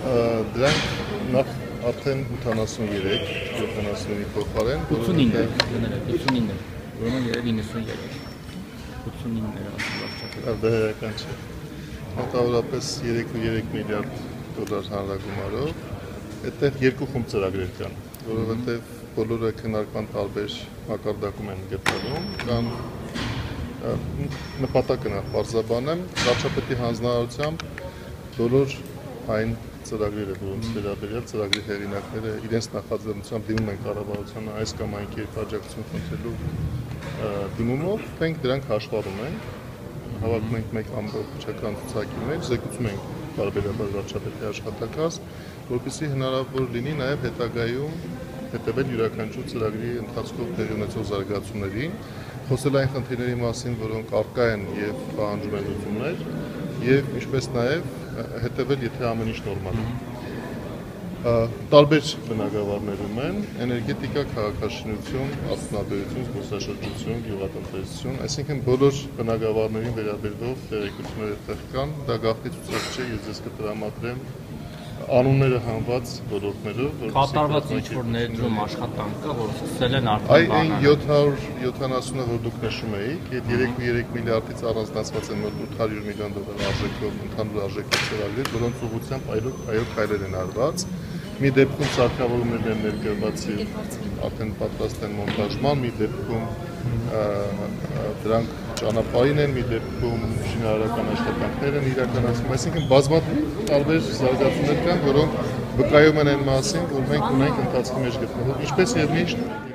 Դրանք նախ արդեն 83, 75-ի փոխարեն 85 դներեք, 89, ուրեմն երևի 93։ 89-ները ասում արդահերական չէ։ Մոտավորապես 3.3 միլիարդ դոլար հանրագումարով այդտեղ երկու խումբ ծրագրեր կան, որովհետև բոլորը քննարկման տարբեր մակարդակում են գտնվում, կան նպատակը նա բարձրաբանեմ, վարչապետի հանձնարարությամբ բոլոր այն ծրագրերը, որոնց վերաբերյալ ծրագրի հեղինակները իրենց նախաձեռնությամբ դիմում են կառավարությանը այս կամ այն կերպ աջակցություն խնդրելու դիմումով, մենք դրանք հաշվառում ենք, հավաքում ենք մեկ ամբողջական ցուցակի մեջ, զեկուցում ենք բարբերաբար վարչապետի աշխատակաց, որպեսզի հնարավոր լինի նաև հետագայում հետևել յուրաքանչյուր ծրագրի ընթացքով տեղի ունեցող զարգացումներին, խոսել այն խնդիրների մասին, որոնք արկա են եւ պահանջում են լուծումներ, եւ ինչպես նաեւ հետևել, եթե ամեն ինչ նորմալ է տարբեր բնակավարներում են. Էներգետիկա, քաղաքաշինություն, արտոնաբերություն, զբոսաշրջություն, գյուղատնտեսություն, այսինքն բոլոր բնակավարներին վերաբերող տեղեկությունները այդտեղ կան, դա գաղտնի ցուցակ չէ, ես ձեզ կտրամադրեմ անունները հանված ոլորտներով կատարված ինչ որ ներդրում աշխատանք կա որ սկսել են արդեն այն 770-ը որ դուք նշում եք այդ 3.3 միլիարդից առանձնացված են մոտ 800 միլիոն դոլար արժեքով ընդհանուր արժեքով ծրագրեր որոնց ուղղությամբ այո այո քայլեր են արված մի դեպքում սարքավորումներն են ներկայացված արդեն պատրաստ են մոնտաժման մի դեպքում դրանք ճանապարհին են, մի դեպքում շինարարական աշխատանքներ են իրականացվում, այսինքն բազմաթիվ տարբեր զարգացումներ կան, որոնք վկայում են այն մասին, որ մենք ունենք ընթացքի մեջ գտնվում, ինչպես եւ միշտ